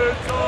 Good.